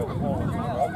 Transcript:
Oh,